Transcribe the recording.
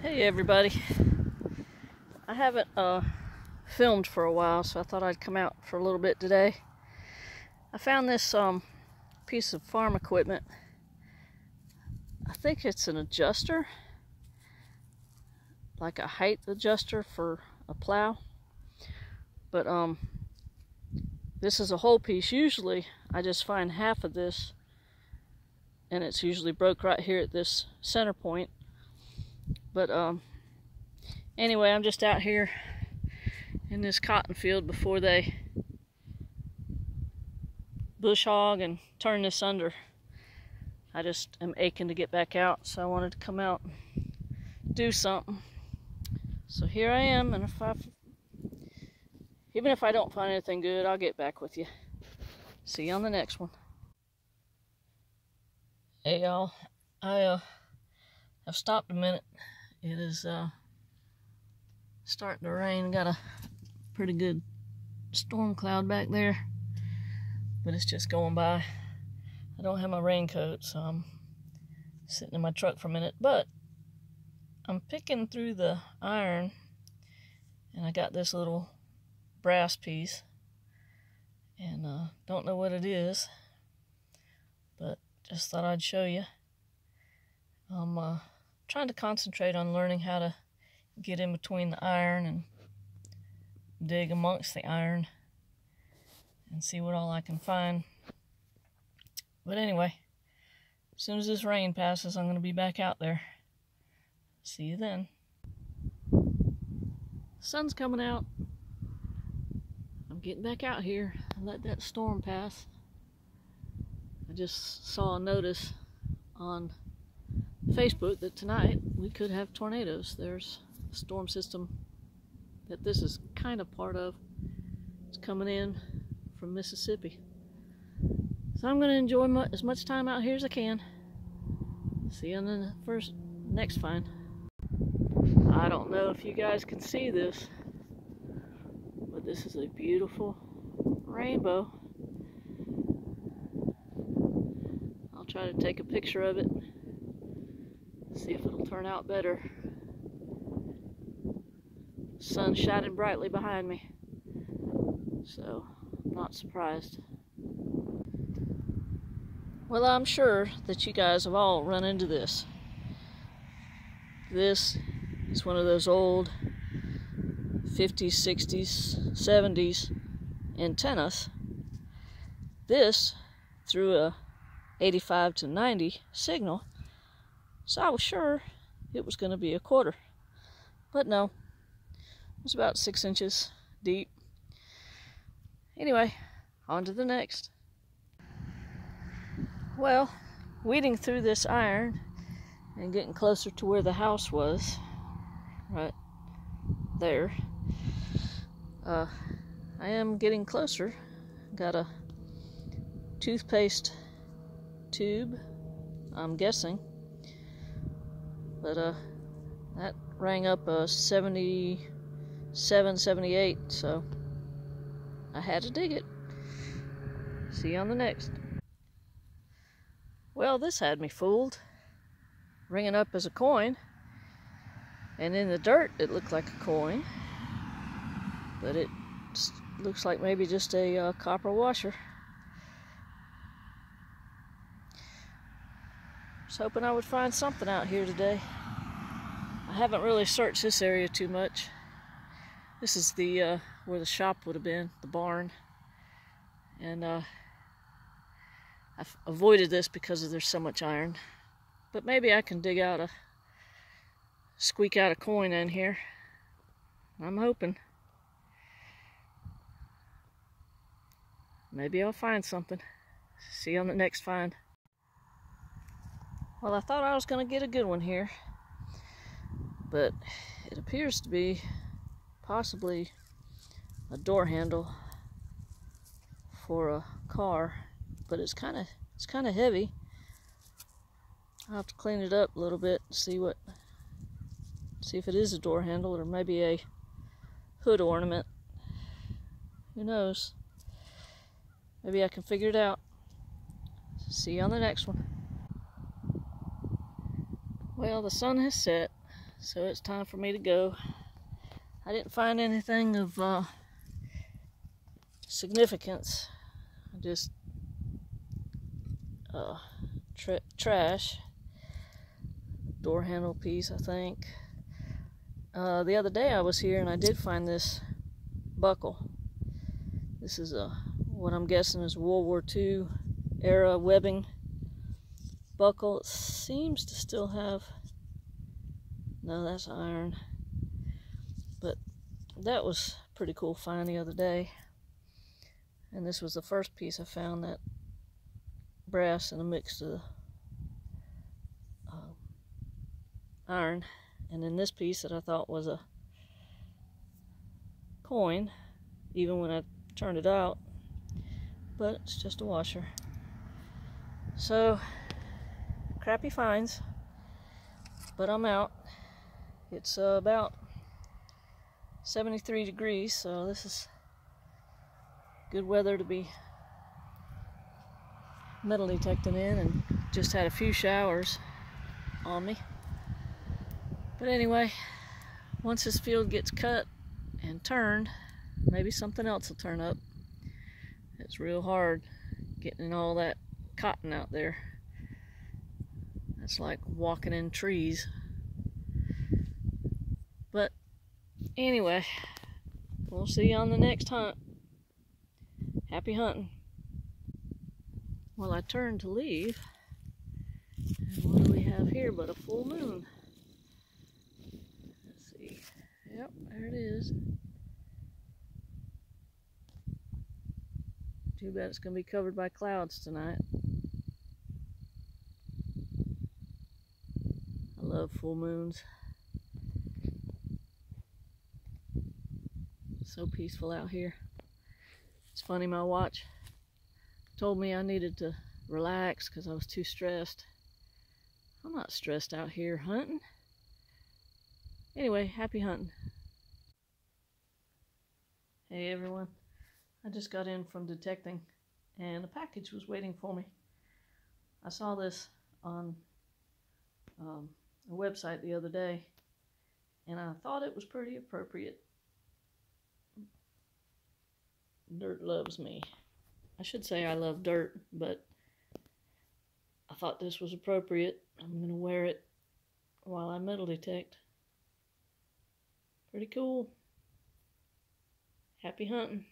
Hey everybody. I haven't uh, filmed for a while, so I thought I'd come out for a little bit today. I found this um, piece of farm equipment. I think it's an adjuster, like a height adjuster for a plow. But um, this is a whole piece. Usually I just find half of this and it's usually broke right here at this center point but um, anyway, I'm just out here in this cotton field before they bush hog and turn this under. I just am aching to get back out, so I wanted to come out and do something. So here I am, and if I, even if I don't find anything good, I'll get back with you. See you on the next one. Hey y'all, I uh, have stopped a minute it is uh, starting to rain. Got a pretty good storm cloud back there, but it's just going by. I don't have my raincoat, so I'm sitting in my truck for a minute. But I'm picking through the iron, and I got this little brass piece, and uh, don't know what it is, but just thought I'd show you. I'm uh, trying to concentrate on learning how to get in between the iron and dig amongst the iron and see what all I can find. But anyway, as soon as this rain passes, I'm going to be back out there. See you then. Sun's coming out. I'm getting back out here and let that storm pass. I just saw a notice on Facebook that tonight we could have tornadoes. There's a storm system that this is kind of part of. It's coming in from Mississippi. So I'm going to enjoy mu as much time out here as I can. See you in the first next find. I don't know if you guys can see this, but this is a beautiful rainbow. I'll try to take a picture of it See if it'll turn out better. Sun shining brightly behind me. So, I'm not surprised. Well, I'm sure that you guys have all run into this. This is one of those old 50s, 60s, 70s antennas. This, threw a 85 to 90 signal, so I was sure it was going to be a quarter. But no, it was about six inches deep. Anyway, on to the next. Well, weeding through this iron and getting closer to where the house was, right there, uh, I am getting closer. Got a toothpaste tube, I'm guessing, but uh, that rang up a 77, 78, so I had to dig it. See you on the next. Well, this had me fooled. Ringing up as a coin. And in the dirt, it looked like a coin. But it looks like maybe just a uh, copper washer. Was hoping I would find something out here today. I haven't really searched this area too much. This is the uh, where the shop would have been, the barn. And uh, I've avoided this because there's so much iron. But maybe I can dig out a, squeak out a coin in here. I'm hoping. Maybe I'll find something. See you on the next find. Well, I thought I was going to get a good one here, but it appears to be possibly a door handle for a car, but it's kind of it's kind of heavy. I'll have to clean it up a little bit, see what see if it is a door handle or maybe a hood ornament. Who knows? Maybe I can figure it out. See you on the next one. Well, the sun has set. so it's time for me to go. I didn't find anything of uh, significance. Just uh, tra trash. Door handle piece, I think. Uh, the other day I was here and I did find this buckle. This is a what I'm guessing is World War II era webbing buckle. Seems to still have no, that's iron. But that was pretty cool find the other day. And this was the first piece I found that brass in a mix of uh, iron. And then this piece that I thought was a coin, even when I turned it out. But it's just a washer. So, crappy finds. But I'm out. It's uh, about 73 degrees, so this is good weather to be metal detecting in and just had a few showers on me. But anyway, once this field gets cut and turned, maybe something else will turn up. It's real hard getting all that cotton out there. It's like walking in trees. But anyway, we'll see you on the next hunt. Happy hunting. Well, I turned to leave. And what do we have here but a full moon? Let's see. Yep, there it is. Too bad it's going to be covered by clouds tonight. Full moons. So peaceful out here. It's funny, my watch told me I needed to relax because I was too stressed. I'm not stressed out here hunting. Anyway, happy hunting. Hey everyone. I just got in from detecting and a package was waiting for me. I saw this on um, a website the other day and I thought it was pretty appropriate Dirt loves me. I should say I love dirt, but I thought this was appropriate. I'm going to wear it while I metal detect. Pretty cool. Happy hunting.